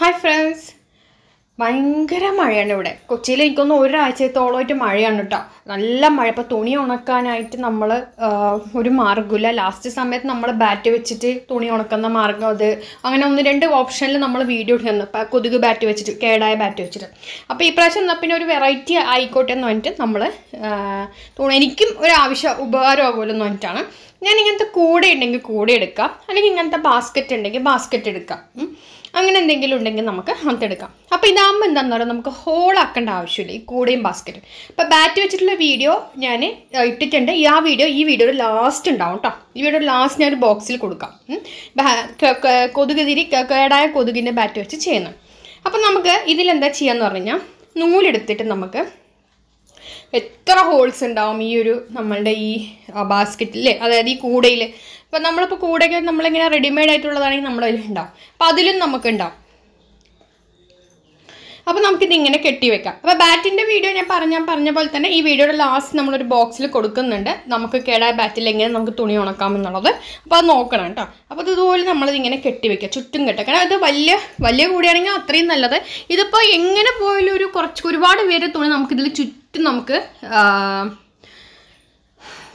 Hi friends ഭയങ്കര മഴയാണ് ഇവിടെ. കൊച്ചിയിൽ എനിക്കൊന്ന് ഒരാഴ്ചത്തോളമായിട്ട് മഴയാണ് കേട്ടോ നല്ല മഴ. ഇപ്പോൾ തുണി ഉണക്കാനായിട്ട് നമ്മൾ ഒരു മാർഗമില്ല. ലാസ്റ്റ് സമയത്ത് നമ്മൾ ബാറ്റ് വെച്ചിട്ട് തുണി ഉണക്കുന്ന മാർഗം അത്. അങ്ങനെ ഒന്ന് രണ്ട് ഓപ്ഷനിൽ നമ്മൾ വീഡിയോ ഇപ്പോൾ കൊതുക് ബാറ്റ് വെച്ചിട്ട് കേടായ ബാറ്റ് വെച്ചിട്ട്. അപ്പോൾ ഈ പ്രാവശ്യം എന്നാൽ പിന്നെ ഒരു വെറൈറ്റി ആയിക്കോട്ടെ എന്ന് പറഞ്ഞിട്ട് നമ്മൾ തുണി എനിക്കും ഒരു ആവശ്യം ഉപകാരമാകുമല്ലോ എന്ന് പറഞ്ഞിട്ടാണ്. ഞാൻ ഇങ്ങനത്തെ കൂടെ ഉണ്ടെങ്കിൽ കൂടെ എടുക്കാം. അല്ലെങ്കിൽ ഇങ്ങനത്തെ ബാസ്ക്കറ്റ് ഉണ്ടെങ്കിൽ ബാസ്ക്കറ്റ് എടുക്കാം. അങ്ങനെ എന്തെങ്കിലും ഉണ്ടെങ്കിൽ നമുക്ക് അതെടുക്കാം അപ്പോൾ ഇതാകുമ്പോൾ എന്താണെന്ന് പറയുക നമുക്ക് ഹോളാക്കേണ്ട ആവശ്യമില്ല. ഈ കൂടെയും ബാസ്ക്കറ്റും അപ്പോൾ ബാറ്റ് വെച്ചിട്ടുള്ള വീഡിയോ ഞാൻ ഇട്ടിട്ടുണ്ട്. ഈ ആ വീഡിയോ ഈ വീഡിയോയുടെ ലാസ്റ്റ് ഉണ്ടാവും കേട്ടോ ഈ വീഡിയോ ലാസ്റ്റ് ഞാൻ ഒരു ബോക്സിൽ കൊടുക്കാം. ഉം. ബാ- ക- ക- കൊതുക് തിരി ക- കേടായ കൊതുകിന്റെ ബാറ്റ് വെച്ച് ചെയ്യുന്നത്. അപ്പം നമുക്ക് ഇതിലെന്താ ചെയ്യാന്ന് പറഞ്ഞു കഴിഞ്ഞാൽ നൂലെടുത്തിട്ട് നമുക്ക് എത്ര ഹോൾസ് ഉണ്ടാവും ഈ ഒരു നമ്മളുടെ ഈ ബാസ്ക്കറ്റിൽ അതായത് ഈ കൂടയിൽ ഇപ്പം നമ്മളിപ്പോൾ കൂടെയൊക്കെ നമ്മളിങ്ങനെ റെഡിമെയ്ഡ് ആയിട്ടുള്ളതാണെങ്കിൽ ഉണ്ടാവും. അപ്പം അതിലും നമുക്ക് ഉണ്ടാവും. അപ്പോൾ നമുക്കിത് ഇങ്ങനെ കെട്ടി വെക്കാം. അപ്പോൾ ബാറ്റിന്റെ വീഡിയോ ഞാൻ പറഞ്ഞ പറഞ്ഞ പോലെ തന്നെ ഈ വീഡിയോയുടെ ലാസ്റ്റ് നമ്മളൊരു ബോക്സിൽ കൊടുക്കുന്നുണ്ട്. നമുക്ക് കേടായ ബാറ്റിൽ എങ്ങനെ നമുക്ക് തുണി ഉണക്കാം എന്നുള്ളത്. അപ്പോൾ അത് നോക്കണം കേട്ടോ. അപ്പോൾ ഇതുപോലെ നമ്മളിത് ഇങ്ങനെ കെട്ടി വെക്കുക. ചുറ്റും കെട്ടുക. കാരണം ഇത് വലിയ വലിയ കൂടിയാണെങ്കിൽ അത്രയും നല്ലത്. ഇതിപ്പോൾ എങ്ങനെ പോയാലും ഒരു കുറച്ച് ഒരുപാട് പേര് തുണി നമുക്കിതിൽ ചുറ്റും നമുക്ക്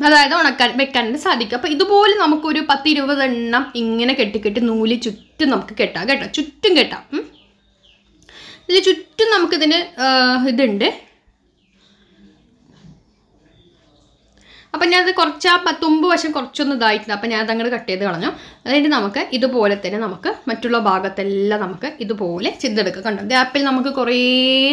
അതായത് ഉണക്കാൻ വെക്കാനായിട്ട് സാധിക്കും. അപ്പോൾ ഇതുപോലെ നമുക്കൊരു പത്ത് ഇരുപത് എണ്ണം ഇങ്ങനെ കെട്ടി കെട്ടി നൂൽ ചുറ്റും നമുക്ക് കെട്ടാം കേട്ടോ. ചുറ്റും കെട്ടാം. ഇതിൽ ചുറ്റും നമുക്കിതിന് ഇതുണ്ട്. അപ്പം ഞാനത് കുറച്ച് ആ തുമ്പ് വശം കുറച്ചൊന്ന് ഇതായിട്ടുണ്ട്. അപ്പം ഞാനത് അങ്ങോട്ട് കട്ട് ചെയ്ത് കളഞ്ഞു. അതായത് നമുക്ക് ഇതുപോലെ തന്നെ നമുക്ക് മറ്റുള്ള ഭാഗത്തെല്ലാം നമുക്ക് ഇതുപോലെ ചെയ്തെടുക്കാം. കണ്ടോ? ഗ്യാപ്പിൽ നമുക്ക് കുറേ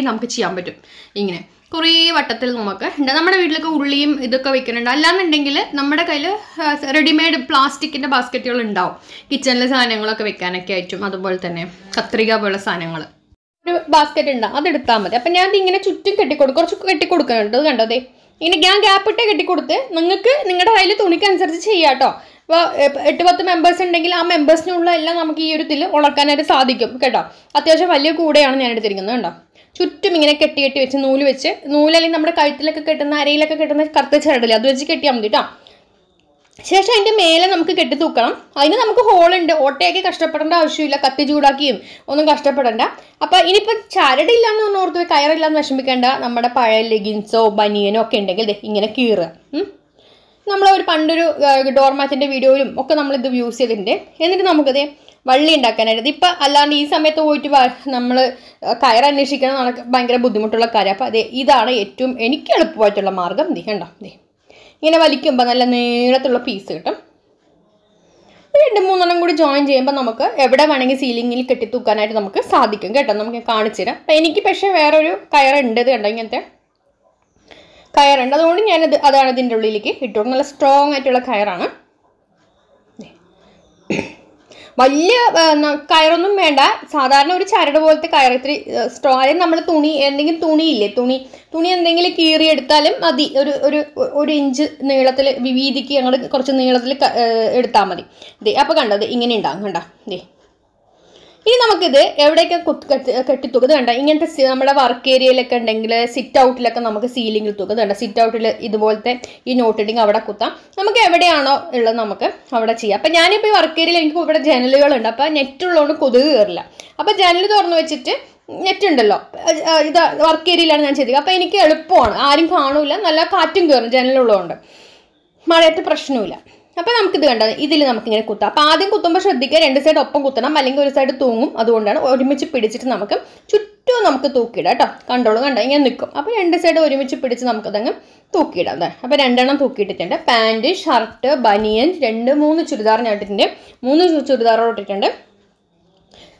നമുക്ക് ചെയ്യാൻ പറ്റും. ഇങ്ങനെ. കുറേ വട്ടത്തിൽ നമുക്ക് ഉണ്ട്. നമ്മുടെ വീട്ടിലൊക്കെ ഉള്ളിയും ഇതൊക്കെ വെക്കുന്നുണ്ട്. അല്ലാന്നുണ്ടെങ്കിൽ നമ്മുടെ കയ്യിൽ റെഡിമെയ്ഡ് പ്ലാസ്റ്റിക്കിന്റെ ബാസ്ക്കറ്റുകൾ ഉണ്ടാവും. കിച്ചണിലെ സാധനങ്ങളൊക്കെ വെക്കാനൊക്കെ ആയിട്ടും. അതുപോലെ തന്നെ കത്രിക പോലുള്ള സാധനങ്ങൾ ഒരു ബാസ്ക്കറ്റ് ഉണ്ടാവും അതെടുത്താൽ മതി. അപ്പം ഞാൻ ഇങ്ങനെ ചുറ്റും കെട്ടിക്കൊടുക്കും. കുറച്ച് കെട്ടിക്കൊടുക്കുന്നുണ്ട്. അത് കണ്ടോ? അതെ ഇങ്ങനെ ഞാൻ ഗ്യാപ്പ് ഇട്ട് കെട്ടിക്കൊടുത്ത് നിങ്ങൾക്ക് നിങ്ങളുടെ കയ്യിൽ തുണിക്കനുസരിച്ച് ചെയ്യാം കേട്ടോ. ഇപ്പോൾ എട്ട് പത്ത് മെമ്പേഴ്സ് ഉണ്ടെങ്കിൽ ആ മെമ്പേഴ്സിനുള്ള എല്ലാം നമുക്ക് ഈ ഒരു ഇതിൽ ഉണക്കാനായിട്ട് സാധിക്കും കേട്ടോ. അത്യാവശ്യം വലിയ കൂടെയാണ് ഞാൻ എടുത്തിരിക്കുന്നത് കേട്ടോ ചുറ്റും ഇങ്ങനെ കെട്ടി കെട്ടി വെച്ച് നൂൽ വെച്ച് നൂലല്ലെങ്കിൽ നമ്മുടെ കഴുത്തിലൊക്കെ കെട്ടുന്ന അരയിലൊക്കെ കെട്ടുന്ന കറുത്ത ചരടില്ല? അത് വെച്ച് കെട്ടിയാൽ മതി കേട്ടോ ശേഷം അതിന്റെ മേലെ നമുക്ക് കെട്ടി തൂക്കണം. അതിന് നമുക്ക് ഹോളുണ്ട് ഓട്ടയൊക്കെ കഷ്ടപ്പെടേണ്ട ആവശ്യമില്ല. കത്തി ചൂടാക്കിയും ഒന്നും കഷ്ടപ്പെടേണ്ട. അപ്പോൾ ഇനിയിപ്പോൾ ചരടില്ല എന്ന് ഓർത്ത് കയറില്ല എന്ന് വിഷമിക്കേണ്ട. നമ്മുടെ പഴയ ലെഗിൻസോ ബനിയനോ ഒക്കെ ഉണ്ടെങ്കിൽ ഇങ്ങനെ കീറുക. നമ്മൾ ഒരു പണ്ടൊരു ഡോർമാറ്റിന്റെ വീഡിയോയിലും ഒക്കെ നമ്മളിത് യൂസ് ചെയ്തിട്ടുണ്ട്. എന്നിട്ട് നമുക്കത് വള്ളി ഉണ്ടാക്കാനായിട്ട് ഇപ്പം അല്ലാണ്ട് ഈ സമയത്ത് പോയിട്ട് നമ്മൾ കയർ അന്വേഷിക്കണം ഭയങ്കര ബുദ്ധിമുട്ടുള്ള കാര്യം. അപ്പോൾ അതെ ഇതാണ് ഏറ്റവും എനിക്ക് എളുപ്പമായിട്ടുള്ള മാർഗം. ദേ കണ്ടോ? ദേ ഇങ്ങനെ വലിക്കുമ്പോൾ നല്ല നീളത്തുള്ള പീസ് കിട്ടും. രണ്ട് മൂന്നെണ്ണം കൂടി ജോയിൻ ചെയ്യുമ്പോൾ നമുക്ക് എവിടെ വേണമെങ്കിൽ സീലിങ്ങിൽ കെട്ടിത്തൂക്കാനായിട്ട് നമുക്ക് സാധിക്കും കേട്ടോ. നമുക്ക് കാണിച്ചു തരാം. അപ്പം എനിക്ക് പക്ഷേ വേറൊരു കയറുണ്ട് ഇത് കണ്ടോ? ഇങ്ങനത്തെ കയറുണ്ട്. അതുകൊണ്ട് ഞാനത് അതാണ് ഇതിന്റെ ഉള്ളിലേക്ക് ഇട്ടു. നല്ല സ്ട്രോങ് ആയിട്ടുള്ള കയറാണ്. വലിയ കയറൊന്നും വേണ്ട. സാധാരണ ഒരു ചരട് പോലത്തെ കയർ ഇത്തിരി സ്ട്രോങ് അതായത് നമ്മൾ തുണി എന്തെങ്കിലും തുണിയില്ലേ തുണി തുണി എന്തെങ്കിലും കീറി എടുത്താലും മതി. ഒരു ഒരു ഒരു ഇഞ്ച് നീളത്തിൽ വീതിക്ക് അങ്ങോട്ട് കുറച്ച് നീളത്തിൽ എടുത്താൽ മതി. ദേ അപ്പോൾ കണ്ടോ ദേ ഇങ്ങനെ ഉണ്ടാകും കണ്ടോ ദേ. ഇനി നമുക്കിത് എവിടെയൊക്കെ കെട്ടി തുക കണ്ട? ഇങ്ങനത്തെ നമ്മുടെ വർക്ക് ഏരിയയിലൊക്കെ ഉണ്ടെങ്കിൽ സിറ്റ് ഔട്ടിലൊക്കെ നമുക്ക് സീലിംഗിൽ തുക. കണ്ട? സിറ്റ് ഔട്ടിൽ ഇതുപോലത്തെ ഈ നോട്ടിഡിങ് അവിടെ കുത്താം. നമുക്ക് എവിടെയാണോ ഉള്ളത് നമുക്ക് അവിടെ ചെയ്യാം. അപ്പം ഞാനിപ്പോൾ ഈ വർക്ക് ഏരിയയിൽ എനിക്ക് ഇവിടെ ജനലുകളുണ്ട്. അപ്പോൾ നെറ്റ് ഉള്ളതുകൊണ്ട് കൊതുക് കയറില്ല. അപ്പോൾ ജനൽ തുറന്ന് വെച്ചിട്ട് നെറ്റ് ഉണ്ടല്ലോ. ഇത് വർക്ക് ഏരിയയിലാണ് ഞാൻ ചെയ്തത് അപ്പോൾ എനിക്ക് എളുപ്പമാണ്. ആരും കാണൂല. നല്ല കാറ്റും കയറും ജനലുള്ളതുകൊണ്ട്. മഴയത്ത് പ്രശ്നമില്ല അപ്പോൾ നമുക്കിത് കണ്ടത് ഇതിൽ നമുക്കിങ്ങനെ കുത്താം. അപ്പോൾ ആദ്യം കുത്തുമ്പോൾ ശ്രദ്ധിക്കുക രണ്ട് സൈഡ് ഒപ്പം കുത്തണം അല്ലെങ്കിൽ ഒരു സൈഡ് തൂങ്ങും. അതുകൊണ്ടാണ് ഒരുമിച്ച് പിടിച്ചിട്ട് നമുക്ക് ചുറ്റും നമുക്ക് തൂക്കിയിടാം കേട്ടോ. കണ്ടോളൂ കണ്ടോ? ഇങ്ങനെ നിൽക്കും. അപ്പോൾ രണ്ട് സൈഡ് ഒരുമിച്ച് പിടിച്ച് നമുക്കതങ്ങ് തൂക്കിയിടാം. അതെ അപ്പോൾ രണ്ടെണ്ണം തൂക്കിയിട്ടിട്ടുണ്ട്. പാന്റ് ഷർട്ട് ബനിയൻ രണ്ട് മൂന്ന് ചുരിദാർ ഞാൻ ഇട്ടിട്ടുണ്ട്. മൂന്ന് ചുരിദാറോട് ഇട്ടിട്ടുണ്ട്.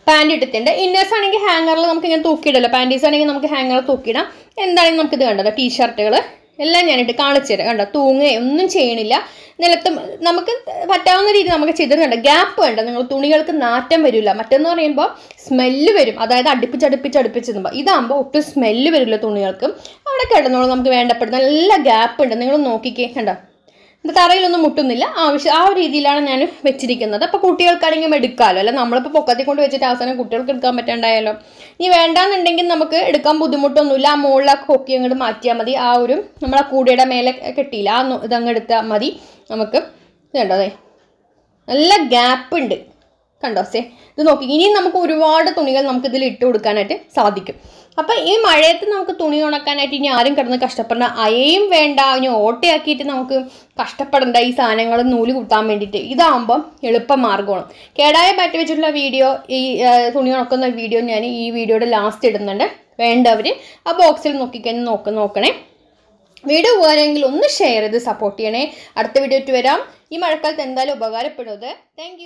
പാന്റ് ഇട്ടിട്ടുണ്ട്. ഇന്നേഴ്സ് ആണെങ്കിൽ ഹാങ്ങറിൽ നമുക്ക് ഇങ്ങനെ തൂക്കിയിടല്ലോ. പാന്റീസ് ആണെങ്കിൽ നമുക്ക് ഹാങ്ങറിൽ തൂക്കിയിടാം. എന്താണെങ്കിലും നമുക്കിത് കണ്ടത് ടീഷർട്ടുകൾ എല്ലാം ഞാനിട്ട് കാണിച്ചു തരാം. കണ്ടോ? തൂങ്ങുകയോ ഒന്നും ചെയ്യണില്ല. നിലത്ത് നമുക്ക് പറ്റാവുന്ന രീതിയിൽ നമുക്ക് ചെയ്തിട്ടുണ്ട് ഗ്യാപ്പ് വേണ്ട. നിങ്ങൾ തുണികൾക്ക് നാറ്റം വരില്ല. മറ്റെന്ന് പറയുമ്പോൾ സ്മെല്ല് വരും. അതായത് അടുപ്പിച്ചടുപ്പിച്ച് അടുപ്പിച്ച് തുമ്പോൾ ഇതാകുമ്പോൾ ഒട്ടും സ്മെല്ല് വരില്ല തുണികൾക്ക്. അവിടെ കിടന്നോളൂ നമുക്ക് വേണ്ടപ്പെടുന്ന നല്ല ഗ്യാപ്പ് ഉണ്ട്. നിങ്ങൾ നോക്കിക്കേ. കണ്ടോ? തറയിലൊന്നും മുട്ടുന്നില്ല. ആവശ്യം ആ ഒരു രീതിയിലാണ് ഞാൻ വെച്ചിരിക്കുന്നത്. അപ്പോൾ കുട്ടികൾക്കാണെങ്കിൽ എടുക്കാമല്ലോ അല്ല നമ്മളിപ്പോൾ പൊക്കത്തിൽ കൊണ്ട് വെച്ചിട്ട് അവസാനം കുട്ടികൾക്ക് എടുക്കാൻ പറ്റാണ്ടായാലോ ഇനി വേണ്ടാന്നുണ്ടെങ്കിൽ നമുക്ക് എടുക്കാൻ ബുദ്ധിമുട്ടൊന്നുമില്ല. ആ മുകളിലൊക്കെ കൊക്കി അങ്ങോട്ട് മാറ്റിയാൽ മതി. ആ ഒരു നമ്മളെ കൂടിയുടെ മേലെ കെട്ടിയില്ല. ആ ഇതങ്ങെടുത്താൽ മതി. നമുക്ക് വേണ്ടതേ നല്ല ഗ്യാപ്പ് ഉണ്ട്. കണ്ടോ സേ ഇത് നോക്കി. ഇനിയും നമുക്ക് ഒരുപാട് തുണികൾ നമുക്ക് ഇതിൽ ഇട്ട് കൊടുക്കാനായിട്ട് സാധിക്കും. അപ്പം ഈ മഴയത്ത് നമുക്ക് തുണി ഉണക്കാനായിട്ട് ഇനി ആരും കിടന്ന് കഷ്ടപ്പെടണം അയയും വേണ്ട. ഇനി ഓട്ടയാക്കിയിട്ട് നമുക്ക് കഷ്ടപ്പെടണ്ട ഈ സാധനങ്ങൾ നൂൽ കുത്താൻ വേണ്ടിയിട്ട്. ഇതാകുമ്പം എളുപ്പ മാർഗമാണ് കേടായ ബാറ്റ് വെച്ചിട്ടുള്ള വീഡിയോ ഈ തുണി ഉണക്കുന്ന വീഡിയോ ഞാൻ ഈ വീഡിയോയുടെ ലാസ്റ്റ് ഇടുന്നുണ്ട്. വേണ്ടവർ ആ ബോക്സിൽ നോക്കിക്കഴിഞ്ഞ് നോക്ക് നോക്കണേ. വീഡിയോ ഉപകാരമെങ്കിൽ ഒന്ന് ഷെയർ ചെയ്ത് സപ്പോർട്ട് ചെയ്യണേ. അടുത്ത വീഡിയോ വരാം. ഈ മഴക്കാലത്ത് എന്തായാലും ഉപകാരപ്പെടുന്നത്. താങ്ക്